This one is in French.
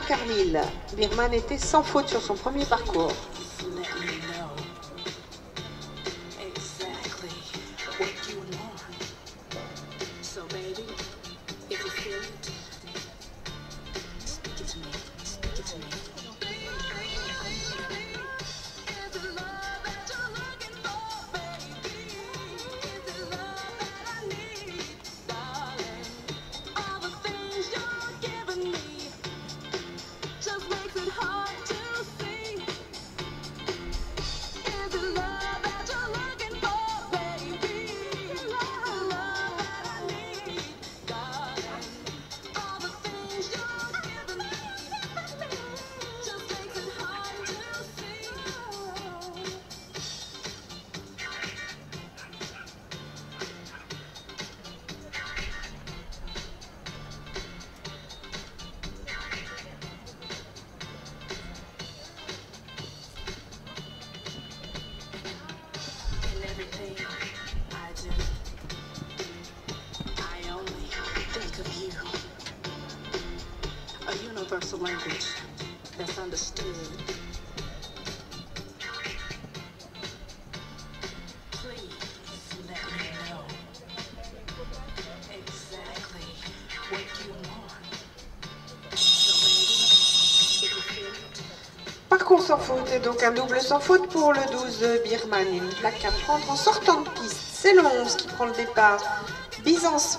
Carmil. Birman était sans faute sur son premier parcours. Universal language Parcours sans faute et donc un double sans faute pour le 12 Birman. Une plaque à prendre en sortant de piste. C'est le 11 qui prend le départ. Byzance